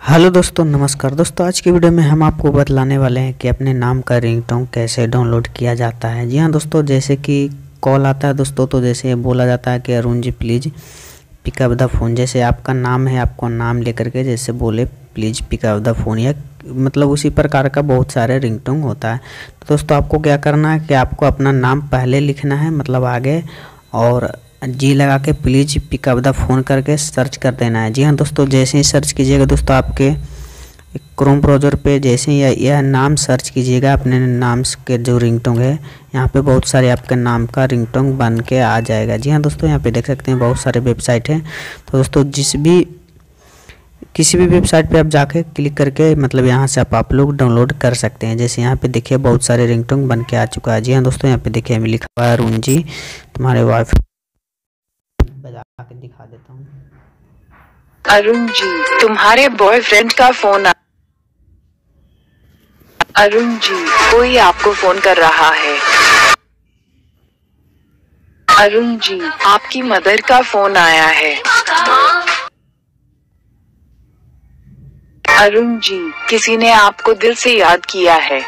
Hello दोस्तों, नमस्कार। दोस्तों, आज की वीडियो में हम आपको बतलाने वाले हैं कि अपने नाम का रिंगटोन कैसे डाउनलोड किया जाता है। जी हाँ दोस्तों, जैसे कि कॉल आता है दोस्तों तो जैसे बोला जाता है कि Arun ji please pick up the phone जैसे आपका नाम है, आपको नाम लेकर के जैसे बोले प्लीज़ पिकअप द फ़ोन या मतलब उसी प्रकार का बहुत सारे रिंगटोन होता है। तो दोस्तों, आपको क्या करना है कि आपको अपना नाम पहले लिखना है मतलब आगे, और जी लगा के please pick up the phone करके सर्च कर देना है। जी हाँ दोस्तों, जैसे ही सर्च कीजिएगा दोस्तों आपके क्रोम ब्राउज़र पे, जैसे ही यह नाम सर्च कीजिएगा, अपने नाम के जो रिंगटोंग है, यहाँ पे बहुत सारे आपके नाम का रिंगटोंग बन के आ जाएगा। जी हाँ दोस्तों, यहाँ पे देख सकते हैं बहुत सारे वेबसाइट हैं। तो दोस्तों, जिस भी, किसी भी वेबसाइट पे आप जाके क्लिक करके मतलब यहाँ से आप आप लोग डाउनलोड कर सकते हैं। जैसे यहाँ पे देखिए बहुत सारे रिंगटोंग बन के आ चुका है। जी हाँ दोस्तों, यहाँ पे देखिए हमें लिखा हुआ है अरुण जी, तुम्हारे बजा के दिखा देता हूँ। अरुण जी, तुम्हारे बॉयफ्रेंड का फ़ोन. अरुण जी, कोई आपको फ़ोन कर रहा है? अरुण जी, आपकी मदर का फ़ोन आया है। अरुण जी, किसी ने आपको दिल से याद किया है?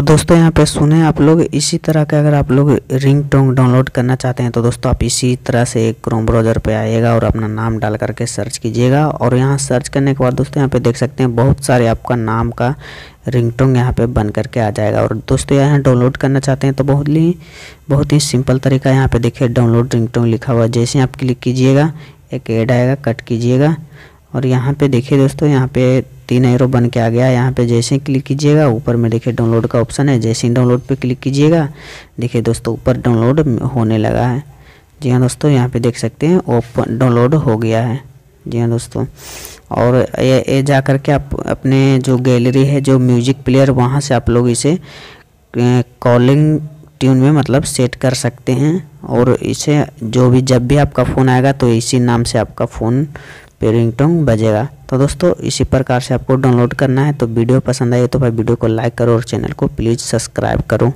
तो दोस्तों यहाँ पे सुने आप लोग, इसी तरह का अगर आप लोग रिंग टोंग डाउनलोड करना चाहते हैं तो दोस्तों आप इसी तरह से एक क्रोम ब्राउज़र पे आइएगा और अपना नाम डाल करके सर्च कीजिएगा। और यहाँ सर्च करने के बाद दोस्तों यहाँ पे देख सकते हैं, बहुत सारे आपका नाम का रिंग टोंग यहाँ पे बन करके आ जाएगा। और दोस्तों यहाँ डाउनलोड करना चाहते हैं तो बहुत ही बहुत ही सिंपल तरीका यहाँ पर देखिए डाउनलोड रिंग लिखा हुआ जैसे आप क्लिक कीजिएगा, एक एड आएगा कट कीजिएगा। और यहाँ पे देखिए दोस्तों यहाँ पे तीन एरो बन के आ गया। यहाँ पे जैसे ही क्लिक कीजिएगा ऊपर में देखिए डाउनलोड का ऑप्शन है। जैसे ही डाउनलोड पे क्लिक कीजिएगा देखिए दोस्तों ऊपर डाउनलोड होने लगा है। जी हाँ दोस्तों यहाँ पे देख सकते हैं ओपन डाउनलोड हो गया है। जी हाँ दोस्तों और ये, ये जा कर के आप अपने जो गैलरी है जो म्यूज़िक प्लेयर वहाँ से आप लोग इसे कॉलिंग ट्यून में मतलब सेट कर सकते हैं। और इसे जो भी जब भी आपका फ़ोन आएगा तो इसी नाम से आपका फ़ोन पे रिंगटोन बजेगा। तो दोस्तों, इसी प्रकार से आपको डाउनलोड करना है। तो वीडियो पसंद आई तो भाई वीडियो को लाइक करो और चैनल को प्लीज़ सब्सक्राइब करो।